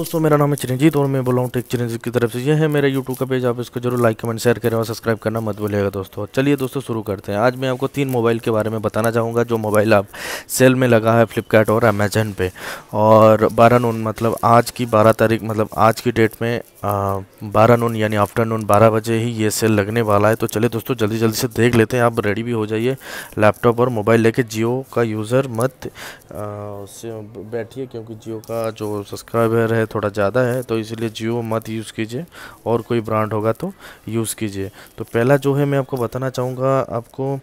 दोस्तों, मेरा नाम है चिरंजीत और मैं बोल हूँ टेक चिरंजीत की तरफ़ से। यह है मेरा यूट्यूब का पेज, आप इसको ज़रूर लाइक कमेंट शेयर करें और सब्सक्राइब करना मत भूलिएगा दोस्तों। चलिए दोस्तों, शुरू करते हैं। आज मैं आपको तीन मोबाइल के बारे में बताना चाहूँगा, जो मोबाइल आप सेल में लगा है फ्लिपकार्ट और अमेजन पे। और बारह नून मतलब आज की बारह तारीख मतलब आज की डेट में बारह नून यानी आफ्टरनून बारह बजे ही ये सेल लगने वाला है। तो चलिए दोस्तों जल्दी जल्दी से देख लेते हैं। आप रेडी भी हो जाइए लैपटॉप और मोबाइल लेके। जियो का यूज़र मत बैठिए, क्योंकि जियो का जो सब्सक्राइबर है थोड़ा ज़्यादा है तो इसलिए जियो मत यूज़ कीजिए और कोई ब्रांड होगा तो यूज़ कीजिए। तो पहला जो है मैं आपको बताना चाहूँगा, आपको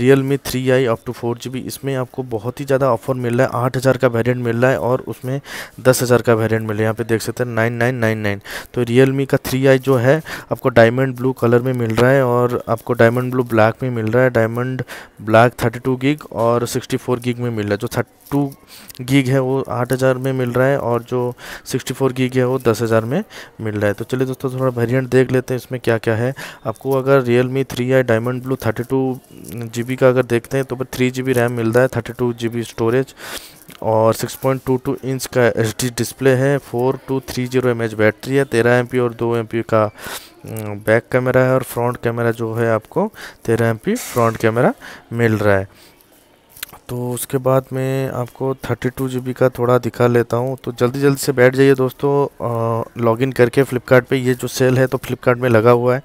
Realme three i up to four G B इसमें आपको बहुत ही ज़्यादा ऑफ़र मिल रहा है। आठ हज़ार का वेरियंट मिल रहा है और उसमें दस हज़ार का वेरियंट मिल। रहा है यहाँ पे देख सकते हैं नाइन नाइन नाइन नाइन तो रियल मी का थ्री आई जो है, आपको डायमंड ब्लू कलर में मिल रहा है और आपको डायमंड ब्लू ब्लैक में मिल रहा है। Diamond black thirty two gig और सिक्सटी फोर गिग में मिल रहा है, जो थर्टी टू गीग है वो आठ हज़ार में मिल रहा है और जो सिक्सटी फोर गीग है वो दस हज़ार में मिल रहा है। तो चलिए दोस्तों, थोड़ा वेरिएंट देख लेते हैं इसमें क्या क्या है। आपको अगर Realme three I diamond blue thirty two G B का अगर देखते हैं तो थ्री जी बी रैम मिल रहा है thirty two G B storage और 6.22 इंच का एचडी डिस्प्ले है four two three zero M battery है, तेरह एम और दो एम का बैक कैमरा है और फ्रंट कैमरा जो है आपको तेरह एम फ्रंट कैमरा मिल रहा है। तो उसके बाद मैं आपको थर्टी टू जी बी का थोड़ा दिखा लेता हूँ। तो जल्दी जल्दी से बैठ जाइए दोस्तों लॉगिन करके फ़्लिपकार्ट ये जो सेल है तो फ़्लिपकार्ट में लगा हुआ है।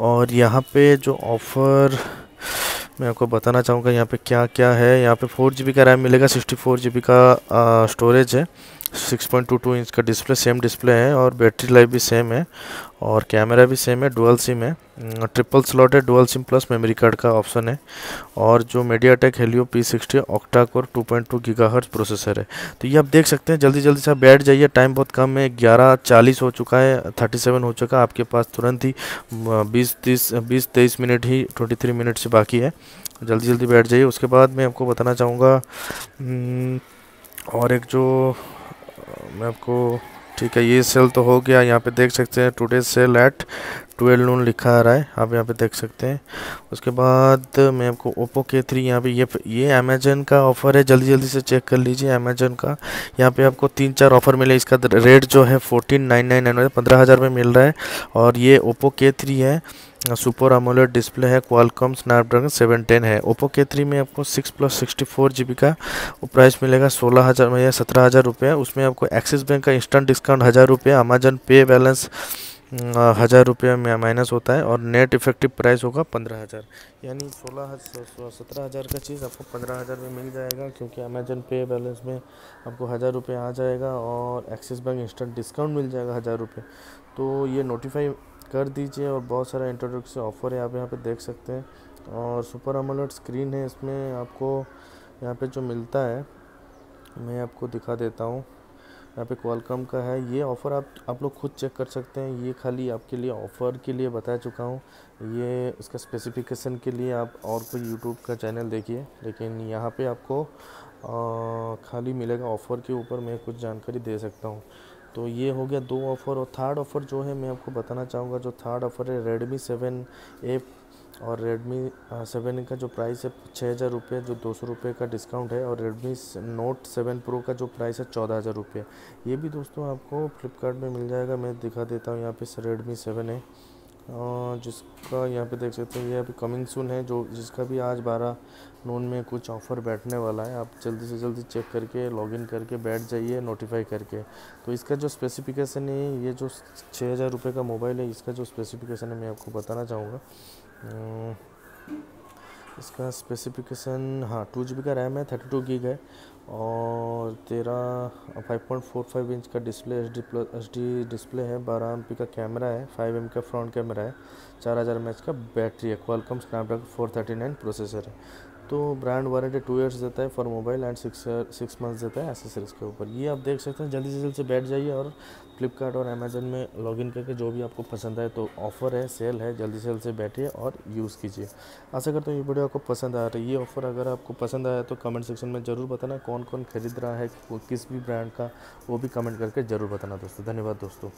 और यहाँ पे जो ऑफ़र मैं आपको बताना चाहूँगा, यहाँ पे क्या क्या है। यहाँ पे फोर जी बी का रैम मिलेगा सिक्सटी फोर जी बी का स्टोरेज है। 6.22 इंच का डिस्प्ले, सेम डिस्प्ले है और बैटरी लाइफ भी सेम है और कैमरा भी सेम है, डुअल सिम है। ट्रिपल स्लॉट है, dual SIM plus memory card का ऑप्शन है। और जो MediaTek Helio P sixty octa core two point two processor है। तो ये आप देख सकते हैं जल्दी जल्दी से आप बैठ जाइए टाइम बहुत कम है, ग्यारह चालीस हो चुका है थर्टी सेवन हो चुका है, आपके पास तुरंत ही बीस तीस बीस तेईस मिनट ही ट्वेंटी थ्री मिनट से बाकी है। जल्दी जल्दी बैठ जाइए। उसके बाद मैं आपको बताना चाहूँगा और एक जो मैं आपको, ठीक है, ये सेल तो हो गया। यहाँ पे देख सकते हैं today sale at twelve noon लिखा आ रहा है। आप यहाँ पे देख सकते हैं। उसके बाद मैं आपको ओप्पो के थ्री यहाँ पे ये ये अमेजन का ऑफ़र है। जल्दी जल्दी से चेक कर लीजिए अमेजन का। यहाँ पे आपको तीन चार ऑफ़र मिले। इसका रेट जो है फोर्टीन नाइन नाइन नाइन पंद्रह हज़ार में मिल रहा है। और ये ओप्पो के थ्री है। सुपर अमोलेट डिस्प्ले है क्वालकॉम स्नैपड्रैगन सेवन टेन है। ओप्पो के थ्री में आपको six plus sixty four G का प्राइस मिलेगा, सोलह हज़ार में या सत्रह हज़ार रुपये। उसमें आपको एक्सिस बैंक का इंस्टेंट डिस्काउंट हज़ार रुपये अमेजन पे बैलेंस हज़ार रुपये माइनस होता है और नेट इफ़ेक्टिव प्राइस होगा पंद्रह हज़ार। यानी सोलह हज़ार सत्रह हज़ार का चीज़ आपको पंद्रह हज़ार में मिल जाएगा क्योंकि अमेजन पे बैलेंस में आपको हज़ार रुपये आ जाएगा और एक्सिस बैंक इंस्टेंट डिस्काउंट मिल जाएगा हज़ार रुपये। तो ये नोटिफाई कर दीजिए और बहुत सारा इंट्रोडक्शन ऑफ़र है, आप यहाँ पर देख सकते हैं। और सुपर अमोलेड स्क्रीन है, इसमें आपको यहाँ पर जो मिलता है, मैं आपको दिखा देता हूँ। यहाँ पे क्वालकॉम का है। ये ऑफ़र आप आप लोग खुद चेक कर सकते हैं। ये खाली आपके लिए ऑफ़र के लिए बता चुका हूँ। ये इसका स्पेसिफिकेशन के लिए आप और कोई यूट्यूब का चैनल देखिए। लेकिन यहाँ पे आपको आ, खाली मिलेगा ऑफ़र के ऊपर मैं कुछ जानकारी दे सकता हूँ। तो ये हो गया दो ऑफ़र और थर्ड ऑफ़र जो है मैं आपको बताना चाहूँगा। जो थर्ड ऑफ़र है रेडमी सेवन ए और रेडमी सेवन का जो प्राइस है छः हज़ार रुपये, जो दो सौ रुपये का डिस्काउंट है, और रेडमी नोट सेवन प्रो का जो प्राइस है, चौदह हज़ार रुपये। ये भी दोस्तों आपको फ्लिपकार्ट में मिल जाएगा। मैं दिखा देता हूँ, यहाँ पे रेडमी सेवन है। जिसका यहाँ पे देख सकते हैं, ये अभी कमिंग सुन है, जो जिसका भी आज बारह नून में कुछ ऑफ़र बैठने वाला है। आप जल्दी से जल्दी चेक करके लॉगिन करके बैठ जाइए नोटिफाई करके। तो इसका जो स्पेसिफिकेशन है, ये जो छः हज़ार रुपये का मोबाइल है, इसका जो स्पेसिफिकेशन है, मैं आपको बताना चाहूँगा। इसका स्पेसिफिकेशन हाँ टू जी का रैम है थर्टी टू गीग है और तेरा five point four five inch का display H D plus H D display है, बारह एम पी का कैमरा है फाइव एम का फ्रंट कैमरा है, चार हज़ार एम एच का बैटरी है Qualcomm Snapdragon four thirty nine processor है। तो ब्रांड वारंटी टू ईयर्स देता है for mobile and six six months देता है एसेसरीज के ऊपर। ये आप देख सकते हैं, जल्दी से जल्दी से बैठ जाइए और फ्लिपकार्ट और अमेजन में लॉगिन करके जो भी आपको पसंद आए तो ऑफ़र है सेल है, जल्दी सेल से बैठिए और यूज़ कीजिए। आशा करता हूँ ये वीडियो आपको पसंद आ रही है। ये ऑफ़र अगर आपको पसंद आया तो कमेंट सेक्शन में ज़रूर बताना कौन कौन खरीद रहा है, किस भी ब्रांड का, वो भी कमेंट करके ज़रूर बताना दोस्तों। धन्यवाद दोस्तों।